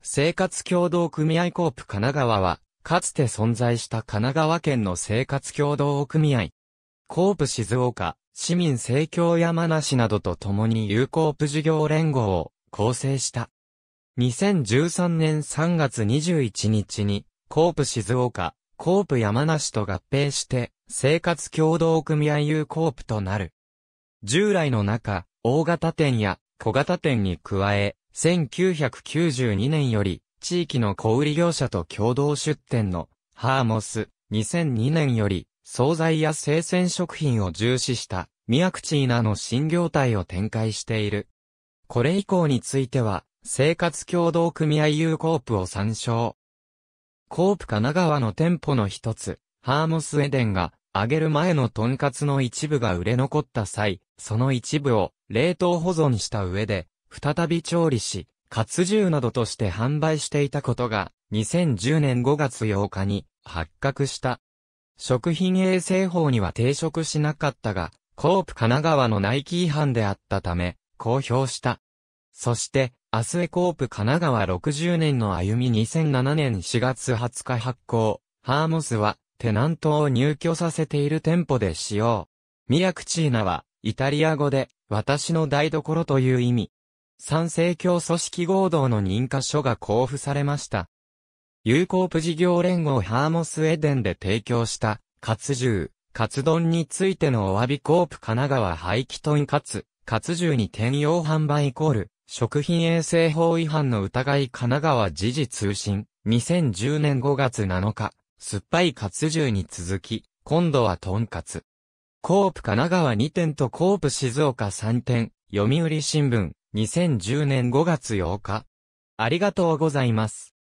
生活協同組合コープ神奈川は、かつて存在した神奈川県の生活協同組合。コープ静岡、市民生協山梨などと共に有コープ事業連合を構成した。2013年3月21日に、コープ静岡、コープ山梨と合併して、生活協同組合有コープとなる。従来の中、大型店や小型店に加え、1992年より、地域の小売業者と共同出店の、ハーモス、2002年より、惣菜や生鮮食品を重視した、ミヤクチーナの新業態を展開している。これ以降については、生活協同組合有コープを参照。コープ神奈川の店舗の一つ、ハーモスエデンが、揚げる前のトンカツの一部が売れ残った際、その一部を冷凍保存した上で、再び調理し、活重などとして販売していたことが、2010年5月8日に発覚した。食品衛生法には抵触しなかったが、コープ神奈川の内規違反であったため、公表した。そして、アスエコープ神奈川60年の歩み2007年4月20日発行、ハーモスは、テナントを入居させている店舗で使用。ミヤクチーナは、イタリア語で、私の台所という意味。三世教組織合同の認可書が交付されました。有効プ事業連合ハーモスエデンで提供した、カツ重、カツ丼についてのお詫びコープ神奈川廃棄トンカツ、カツ重に転用販売イコール、食品衛生法違反の疑い神奈川時事通信、2010年5月7日、酸っぱいカツ重に続き、今度はトンカツ。コープ神奈川2店とコープ静岡3店、読売新聞、2010年5月8日。ありがとうございます。